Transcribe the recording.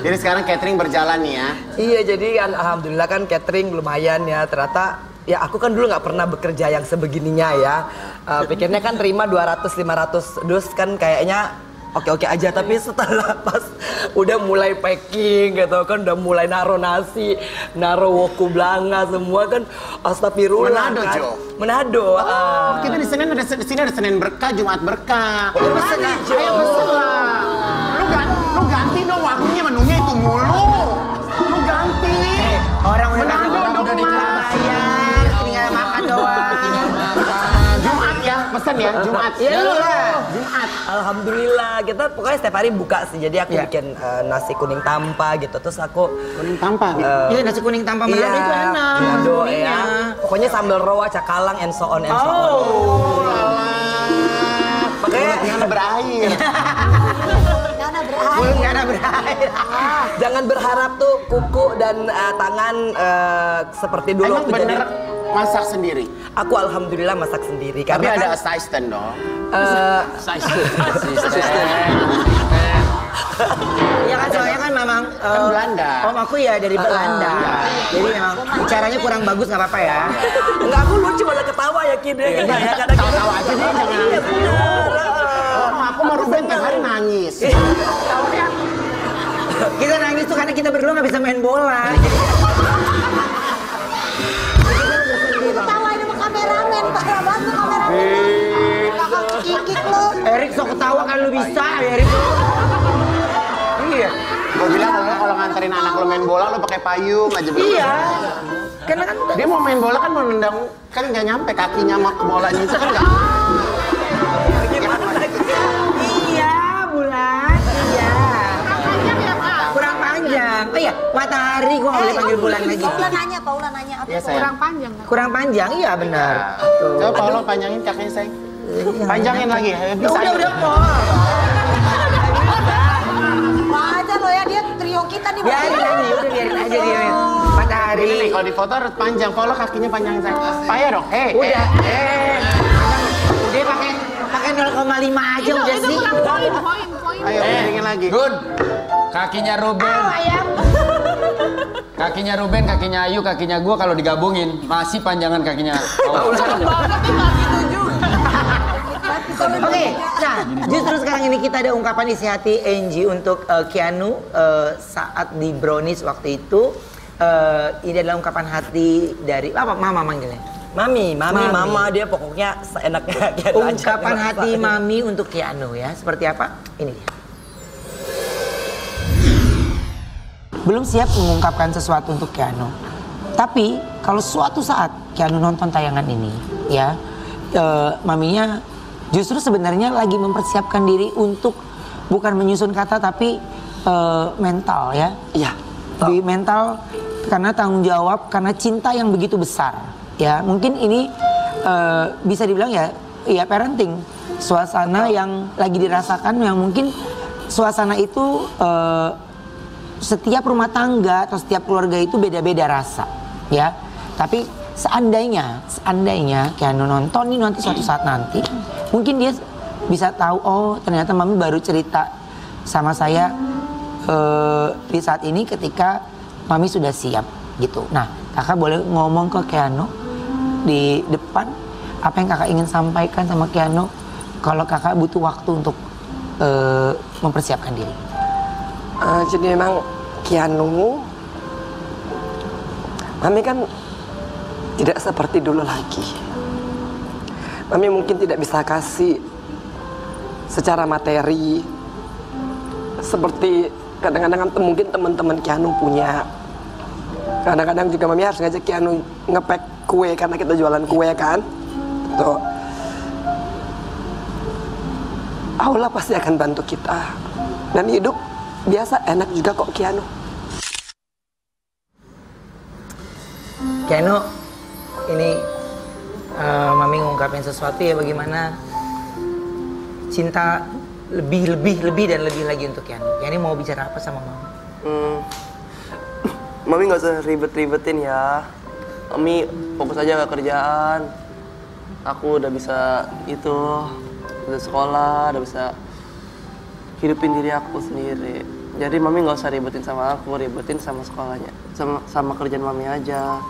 Jadi sekarang catering berjalan nih ya. Iya jadi kan alhamdulillah kan catering lumayan ya ternyata ya aku kan dulu nggak pernah bekerja yang sebegininya ya. Eh, pikirnya kan terima 200 500 dus kan kayaknya oke-oke aja tapi setelah pas udah mulai packing gitu kan udah mulai naro nasi, naro woku blanga semua kan astagfirullah Manado, kan. Jo? Manado. Oh, ah. kita di Senin ada di sini ada Senin berkah, Jumat berkah. Oh. Ayo pesen lah. Lu ganti, lu dong waktunya menunya itu mulu. Lu ganti. Orang udah Menado orang dong, udah di Mas. bayar, tinggal makan doang. Jumat ya, pesen ya, Jumat. Iya, iya. Jumat. Alhamdulillah kita pokoknya setiap hari buka sih jadi aku Iya. bikin eh, nasi kuning tanpa gitu terus aku Kuning tampak. eh, Iya nasi kuning tanpa Manado Iya, itu enak. Manado ya. Pokoknya sambal rawa, cakalang, and so on and so on. Oh, lala. Makanya berair. Karena berair. jangan berharap tuh kuku dan eh, tangan eh, seperti dulu Emang waktu jadi. bener masak sendiri. Aku alhamdulillah masak sendiri Tapi karena ada kan, assistant dong. eh, Iya kan soalnya kan memang Kan Belanda. Om aku ya dari Belanda. iya. Jadi memang caranya kurang bagus nggak apa-apa ya. enggak aku lucu malah ketawa ya kini ya ya Tahu-tahu aja jangan. Iya, bener. Oh, aku mau Ruben tiap hari nangis. Kita nangis tuh karena kita berdua nggak bisa main bola. Ketawa ini sama kameramen, parah banget tuh kameramen. Kakak kikik lu. Erik sok ketawa kan lu bisa, Erik. Iya. Gue bilang kalau kalau nganterin anak lo main bola lo pakai payung aja berdua. Iya. Karena kan Dia mau main bola kan mau nendang kan nggak nyampe kakinya mau ke bolanya itu kan nggak. Matahari gua nggak boleh panggil bulan lagi. Paula nanya, Paula nanya apa? Iya sayang. panjang kan? Kurang panjang, iya benar. Tuh. Coba Paulo panjangin kakinya sayang. Panjangin lagi. Ya Bisa. udah udah. Wah aja lo ya, dia trio kita nih. Biarin aja, udah biarin aja dia. Ini nih Matahari. kalau di foto harus panjang. Paulo kakinya panjang sayang. Payah dong. Hei. Udah, eh. Udah pakai pakai 0,5 aja udah sih. Poin, poin, poin. Ayo panjangin lagi. Good. Kakinya Ruben, Ayam. Kakinya Ruben, kakinya Ayu, kakinya gua kalau digabungin masih panjangan kakinya. Oh, Oke, nah justru sekarang ini kita ada ungkapan isi hati Angie untuk eh, Keanu eh, saat di Brownies waktu itu. Eh, ini adalah ungkapan hati dari apa mama manggilnya? Mami, mami, Mami. mama dia pokoknya seenaknya Ungkapan hati mami untuk Keanu ya. Seperti apa? Ini dia. Belum siap mengungkapkan sesuatu untuk Keanu. Tapi kalau suatu saat Keanu nonton tayangan ini, ya, eh, maminya justru sebenarnya lagi mempersiapkan diri untuk bukan menyusun kata tapi eh, mental ya. Iya. Di mental karena tanggung jawab karena cinta yang begitu besar ya mungkin ini eh, bisa dibilang ya ya parenting suasana yang lagi dirasakan yang mungkin suasana itu eh, setiap rumah tangga atau setiap keluarga itu beda-beda rasa ya. Tapi seandainya seandainya Keanu nonton ini nanti suatu saat nanti mungkin dia bisa tahu oh ternyata mami baru cerita sama saya eh, di saat ini ketika mami sudah siap gitu. Nah kakak boleh ngomong ke Keanu di depan apa yang kakak ingin sampaikan sama Keanu kalau kakak butuh waktu untuk eh, mempersiapkan diri Eh, jadi memang Kianu, Mami kan tidak seperti dulu lagi. Mami mungkin tidak bisa kasih secara materi seperti kadang-kadang mungkin teman-teman Kianu punya. Kadang-kadang juga Mami harus ngajak Kianu ngepek kue karena kita jualan kue kan. Tuh. Allah pasti akan bantu kita. Dan hidup biasa enak juga kok Kianu. Keanu ini eh, mami ngungkapin sesuatu ya bagaimana cinta lebih lebih lebih dan lebih lagi untuk Keanu. Keanu mau bicara apa sama mama? Hmm. Mami nggak usah ribet-ribetin ya. Mami fokus aja ke kerjaan. Aku udah bisa itu, udah sekolah, udah bisa hidupin diri aku sendiri. Jadi mami nggak usah ribetin sama aku, ribetin sama sekolahnya, sama sama kerjaan mami aja.